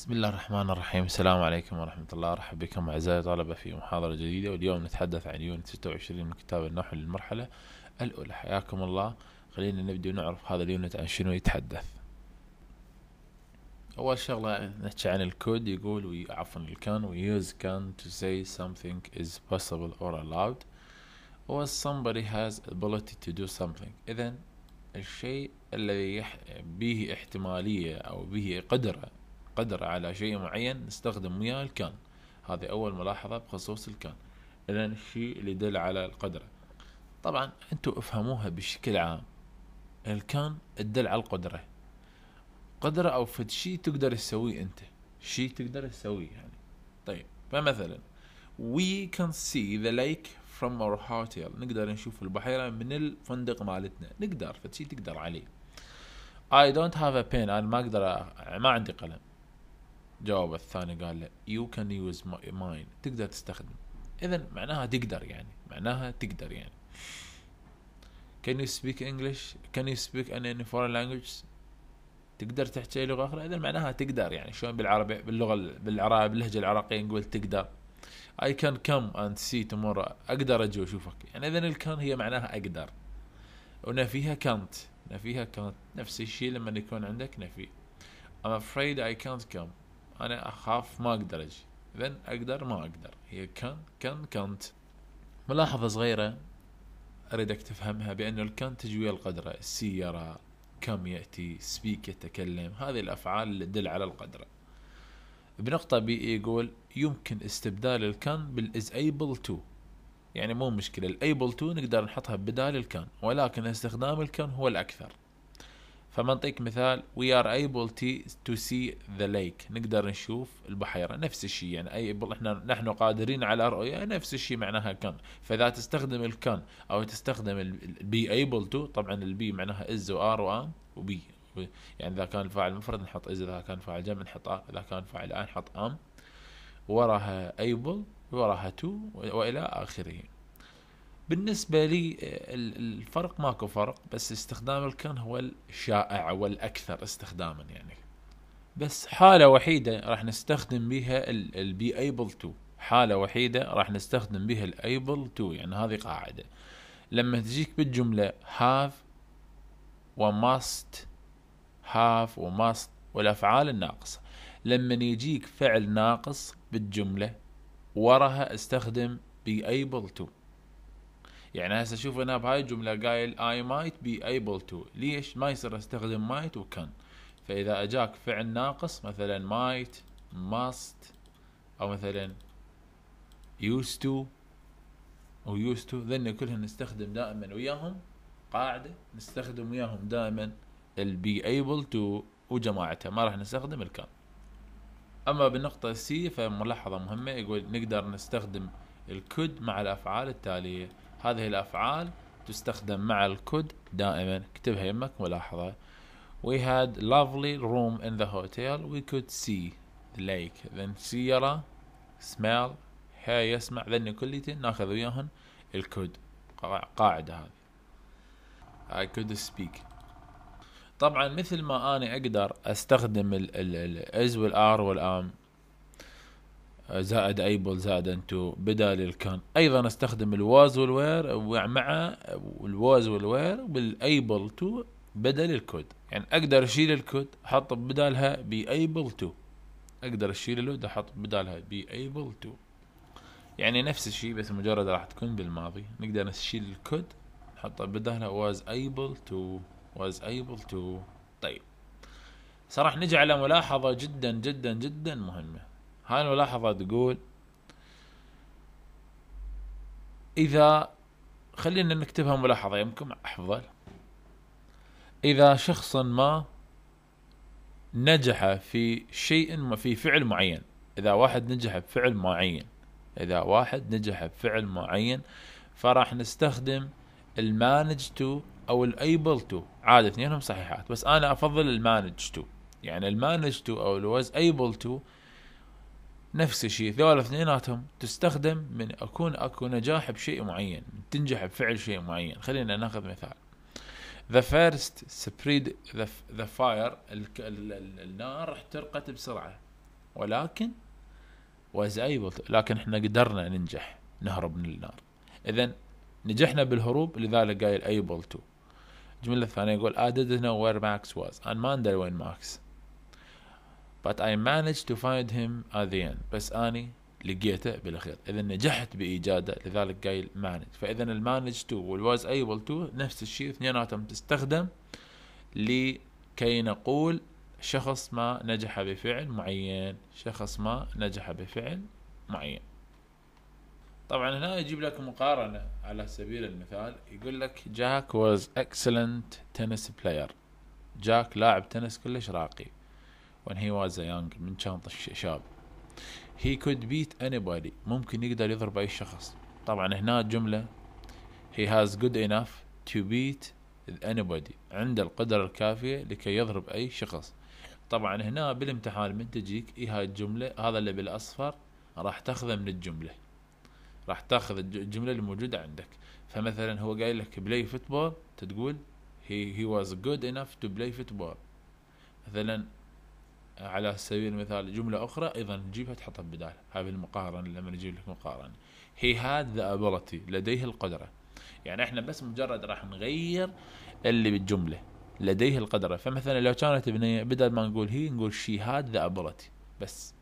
بسم الله الرحمن الرحيم. السلام عليكم ورحمة الله. أرحب بكم أعزائي الطلبة في محاضرة جديدة. واليوم نتحدث عن unit 26 من كتاب النحو للمرحلة الأولى. حياكم الله. خلينا نبدأ نعرف هذا ال unit عن شنو يتحدث. أول شغلة نحكي عن ال could. يقول عفوا ال can we use can to say something is possible or allowed. Or somebody has ability to do something. إذا الشيء الذي. به احتمالية أو به قدرة قدرة على شيء معين نستخدم وياه الكان هذه أول ملاحظة بخصوص الكان إذا الشيء اللي يدل على القدرة. طبعا أنتوا افهموها بشكل عام. الكان تدل على القدرة. قدرة أو فد شيء تقدر تسويه أنت. شيء تقدر تسويه يعني. طيب فمثلا we can see the lake from our hotel نقدر نشوف البحيرة من الفندق مالتنا. نقدر فد شيء تقدر عليه. I don't have a pen. أنا ما أقدر ما عندي قلم. جاوب الثاني قال له you can use mine تقدر تستخدم. اذا معناها تقدر يعني. معناها تقدر يعني. Can you speak English? Can you speak any foreign language? تقدر تحكي لغة أخرى؟ إذا معناها تقدر يعني. شلون بالعربي باللغة بالعربية باللهجة العراقية نقول تقدر. I can come and see tomorrow. أقدر أجي وأشوفك. يعني إذا الكان هي معناها أقدر. ونفيها كانت نفيها كانت نفس الشيء لما يكون عندك نفي. I'm afraid I can't come. أنا أخاف ما أقدر أجي. اذا أقدر ما أقدر. هي كان كان كانت. ملاحظة صغيرة أريدك تفهمها بأن ال can القدرة. see يرى come يأتي speak يتكلم. هذه الأفعال تدل على القدرة. بنقطة B يقول يمكن استبدال ال can بال is able to يعني مو مشكلة. ال able to نقدر نحطها بدال ال can ولكن استخدام ال can هو الأكثر. فمنطيك مثال. We are able to see the lake. نقدر نشوف البحيرة. نفس الشيء يعني. able إحنا نحن قادرين على رؤية. نفس الشيء معناها can. فإذا تستخدم ال can أو تستخدم ال be able to طبعا ال be معناها is و are و am و be يعني إذا كان الفاعل مفرد نحط is إذا كان فاعل جمع نحط إذا كان فاعل I نحط am. وراها able وراها to وإلى آخره. بالنسبة لي الفرق ماكو فرق بس استخدام ال can هو الشائع والأكثر استخداما يعني. بس حالة وحيدة راح نستخدم بها ال be able to حالة وحيدة راح نستخدم بها ال able to يعني هذه قاعدة. لما تجيك بالجملة have و must have و must والأفعال الناقصة لما يجيك فعل ناقص بالجملة وراها استخدم be able to. يعني هسه شوف أنا بهاي الجملة قايل I might be able to. ليش ما يصير أستخدم might و can فإذا أجاك فعل ناقص مثلا might must أو مثلا used to أو used to ذن كلهم نستخدم دائما وياهم قاعدة نستخدم وياهم دائما ال be able to وجماعتها. ما راح نستخدم ال can أما بالنقطة C فملاحظة مهمة يقول نقدر نستخدم ال could مع الأفعال التالية. هذه الأفعال تستخدم مع ال could دائما. اكتبها يمك ملاحظة. We had lovely room in the hotel. We could see the lake. Then see يرى smell hear يسمع. ذن كليتهن ناخذ وياهن ال could. قاعدة هذه. I could speak. طبعا مثل ما أنا أقدر أستخدم ال ال ال وال are وال am زائد able زائد to بدال ال can أيضا أستخدم ال was وال were مع ال was وال were بالايبل تو بدل ال could. يعني أقدر أشيل ال could أحط بدالها be able to أقدر أشيل الود أحط بدالها be able to يعني نفس الشيء بس مجرد راح تكون بالماضي. نقدر نشيل ال could نحط بدالها was able to was able to طيب. صراحة نجي على ملاحظة جدا جدا جدا مهمة. هاي الملاحظة تقول إذا خلينا نكتبها ملاحظة يمكن أفضل إذا شخص ما نجح في شيء في فعل معين إذا واحد نجح بفعل معين إذا واحد نجح بفعل معين فراح نستخدم ال manage to أو ال able to. عادة اثنينهم صحيحات بس أنا أفضل ال manage to. يعني ال manage to أو ال was able to نفس الشيء. ذول اثنيناتهم تستخدم من أكون أكو نجاح بشيء معين تنجح بفعل شيء معين. خلينا ناخذ مثال. The fire spread the, the fire ال ال ال النار احترقت بسرعة. ولكن was able to لكن إحنا قدرنا ننجح نهرب من النار. اذا نجحنا بالهروب لذلك قايل able to. الجملة الثانية يقول I didn't know where Max was. ما أدري وين ماكس but I managed to find him at the end. بس أني لقيته بالأخير. إذا نجحت بإيجاده لذلك قايل manage. فإذا ال manage to وال was able to نفس الشيء. اثنيناتهم تستخدم لكي نقول شخص ما نجح بفعل معين. شخص ما نجح بفعل معين. طبعا هنا يجيب لك مقارنة على سبيل المثال. يقول لك جاك was excellent tennis player. جاك لاعب تنس كلش راقي. When he was a young من كان شاب he could beat anybody. ممكن يقدر يضرب أي شخص. طبعا هنا جملة. He was good enough to beat anybody. عنده القدرة الكافية لكي يضرب أي شخص. طبعا هنا بالامتحان من تجيك اي هاي الجملة. هذا اللي بالأصفر راح تأخذه من الجملة. راح تأخذ الجملة الموجودة عندك. فمثلا هو قايل لك play football تقول he, he was good enough to play football. مثلا على سبيل المثال جملة أخرى أيضا تجيبها تحطها بدال هذه المقارنة لما نجيب لك مقارنة. he had the ability لديه القدرة. يعني إحنا بس مجرد راح نغير اللي بالجملة. لديه القدرة. فمثلا لو كانت بنية بدل ما نقول هي نقول she had the ability. بس.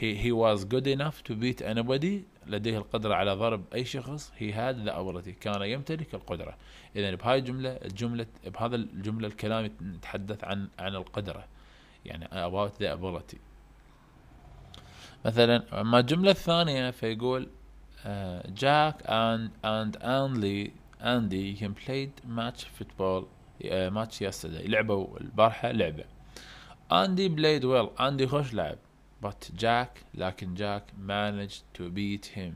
He, he was good enough to beat anybody. لديه القدرة على ضرب أي شخص. He had the ability. كان يمتلك القدرة. إذا بهاي الجملة الجملة بهذا الجملة الكلام يتحدث عن عن القدرة. يعني about the ability مثلا اما الجملة الثانية فيقول جاك and and Andy Andy he played match football match yesterday لعبوا البارحة لعبة. Andy played well اندي خوش لعب. But جاك لكن جاك managed to beat him.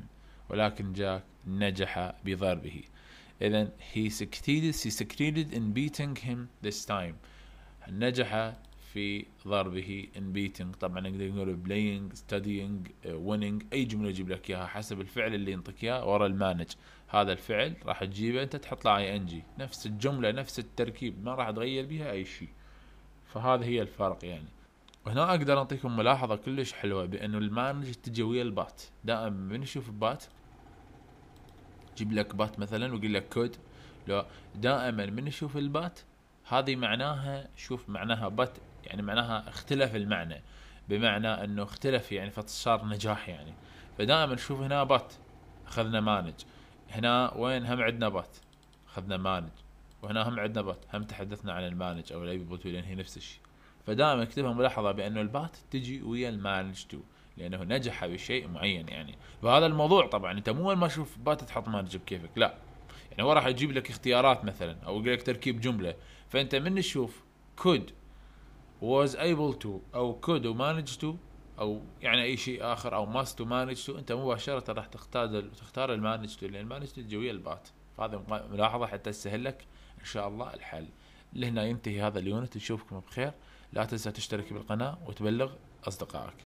ولكن جاك نجح بضربه. إذا he succeeded he succeeded in beating him this time. نجح في ضربه in beating. طبعا نقدر نقول playing studying winning. أي جملة يجيب لك إياها حسب الفعل اللي ينطيك إياه ورا ال manage. هذا الفعل راح تجيبه أنت تحط له ing نفس الجملة نفس التركيب ما راح تغير بها أي شيء. فهذا هي الفرق يعني. وهنا أقدر أعطيكم ملاحظة كلش حلوة بأنه المانج تجي ويا ال but. دائما من يشوف but جيب لك but مثلا ويقول لك could لو دائما من يشوف ال but هذه معناها شوف معناها but يعني معناها اختلف المعنى بمعنى انه اختلف يعني فصار نجاح يعني. فدائما نشوف هنا but اخذنا manage. هنا وين هم عندنا but؟ اخذنا manage. وهنا هم عندنا but. هم تحدثنا عن ال manage أو ال able to لأن هي نفس الشيء. فدائما اكتبها ملاحظة بأنه ال but تجي ويا ال manage to لأنه نجح بشيء معين يعني. وهذا الموضوع طبعا أنت مو ما تشوف but تحط manage بكيفك لا. يعني هو راح يجيب لك اختيارات مثلا أو يقول لك تركيب جملة. فأنت من تشوف could was able to أو could manage to أو يعني أي شيء آخر أو must to manage to أنت مباشرة راح تختار تختار ال manage to لأن ال manage to تجي ال but هذه ملاحظة حتى تسهل لك إن شاء الله الحل. لهنا ينتهي هذا ال unit نشوفكم بخير. لا تنسى تشترك بالقناة وتبلغ أصدقائك.